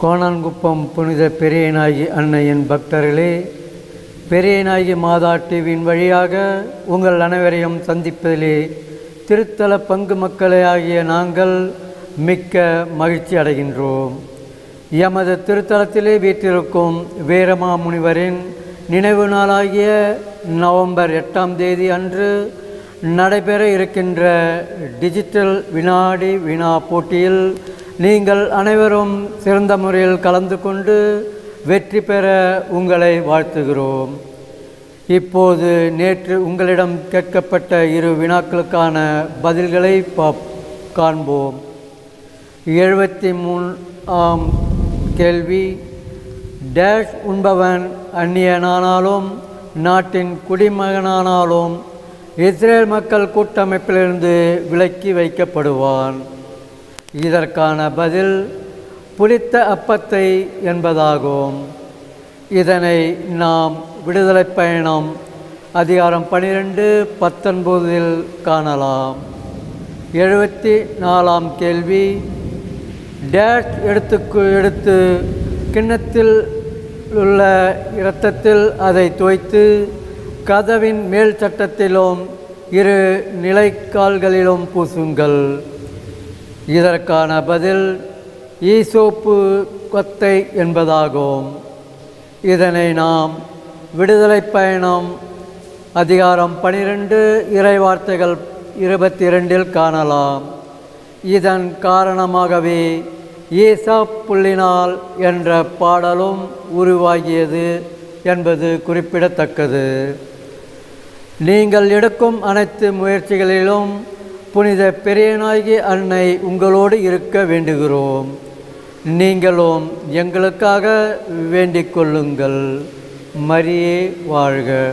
கோணான்குப்பம் புனித பெரியநாயகி அன்னையின் பக்தர்களே பெரியநாயகி மாதா டிவியின் வழியாக உங்கள் அனைவரையும் சந்திப்பதிலே திருத்தல பங்கு மக்களே ஆகிய நாங்கள் மிக்க மகிழ்ச்சி அடைகின்றோம். எமது திருத்தலத்திலே வீற்றிருக்கும் வீரமா முனிவரின் நினைவு நாளாகிய நவம்பர் எட்டாம் தேதி அன்று நடைபெற இருக்கின்ற டிஜிட்டல் வினாடி வினா போட்டியில் நீங்கள் அனைவரும் சிறந்த முறையில் கலந்து கொண்டு வெற்றி பெற உங்களை வாழ்த்துகிறோம். இப்போது நேற்று உங்களிடம் கேட்கப்பட்ட இரு வினாக்களுக்கான பதில்களை பா காண்போம். எழுபத்தி மூணு ஆம் கேள்வி. டேஷ் உண்பவன் அந்நியனானாலும் நாட்டின் குடிமகனானாலும் இஸ்ரேல் மக்கள் கூட்டமைப்பிலிருந்து விலக்கி வைக்கப்படுவான். இதற்கான பதில் புளித்த அப்பத்தை என்பதாகும். இதனை நாம் விடுதலை பயணம் அதிகாரம் பனிரெண்டு பத்தொன்பதில் காணலாம். எழுபத்தி நாலாம் கேள்வி. டேட் எடுத்து எடுத்து கிண்ணத்தில் உள்ள இரத்தத்தில் அதை துவைத்து கதவின் மேல் சட்டத்திலும் இரு நிலைக்கால்களிலும் பூசுங்கள். இதற்கான பதில் ஈசோப்பு கொத்தை என்பதாகும். இதனை நாம் விடுதலை பயணம் அதிகாரம் பனிரெண்டு இறைவார்த்தைகள் இருபத்தி இரண்டில் காணலாம். இதன் காரணமாகவே ஈசா புள்ளினால் என்ற பாடலும் உருவாகியது என்பது குறிப்பிடத்தக்கது. நீங்கள் எடுக்கும் அனைத்து முயற்சிகளிலும் புனித பெரியநாயகி அன்னை உங்களோடு இருக்க வேண்டுகிறோம். நீங்களும் எங்களுக்காக வேண்டிக் கொள்ளுங்கள். மரியே வாழ்க.